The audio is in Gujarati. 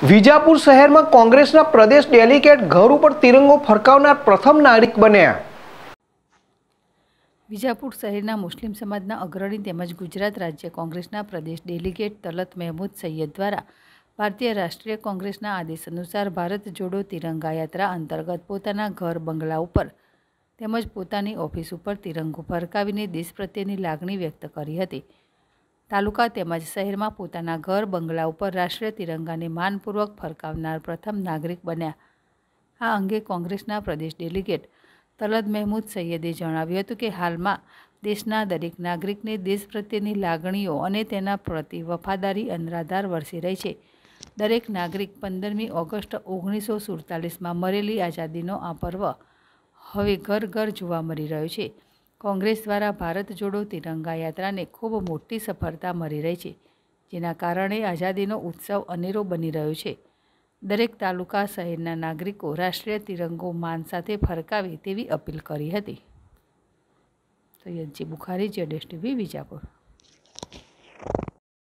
વિજાપુર શહેરમાં કોંગ્રેસના પ્રદેશ ડેલિગેટ ઘર ઉપર તિરંગો ફરકાવનાર પ્રથમ નાગરિક બન્યા. વિજાપુર શહેરના મુસ્લિમ સમાજના અગ્રણી તેમજ ગુજરાત રાજ્ય કોંગ્રેસના પ્રદેશ ડેલિગેટ તલત મહેમૂદ સૈયદ દ્વારા ભારતીય રાષ્ટ્રીય કોંગ્રેસના આદેશ અનુસાર ભારત જોડો તિરંગા યાત્રા અંતર્ગત પોતાના ઘર બંગલા ઉપર તેમજ પોતાની ઓફિસ ઉપર તિરંગો ફરકાવીને દેશ પ્રત્યેની લાગણી વ્યક્ત કરી હતી. તાલુકા તેમજ શહેરમાં પોતાના ઘર, બંગલા ઉપર રાષ્ટ્રીય તિરંગાને માનપૂર્વક ફરકાવનાર પ્રથમ નાગરિક બન્યા. આ અંગે કોંગ્રેસના પ્રદેશ ડેલિગેટ તલદ મહેમૂદ સૈયદે જણાવ્યું હતું કે હાલમાં દેશના દરેક નાગરિકને દેશ પ્રત્યેની લાગણીઓ અને તેના પ્રતિ વફાદારી અનરાધાર વરસી રહી છે. દરેક નાગરિક પંદરમી ઓગસ્ટ ઓગણીસો સુડતાલીસમાં મરેલી આઝાદીનો આ પર્વ હવે ઘર ઘર જોવા મળી રહ્યો છે. કોંગ્રેસ દ્વારા ભારત જોડો તિરંગા યાત્રાને ખૂબ મોટી સફળતા મળી રહી છે, જેના કારણે આઝાદીનો ઉત્સવ અનેરો બની રહ્યો છે. દરેક તાલુકા શહેરના નાગરિકો રાષ્ટ્રીય તિરંગો માન સાથે ફરકાવે તેવી અપીલ કરી હતી. સૈયદજી બુખારી, જેડેશ ટીવી, વિજાપુર.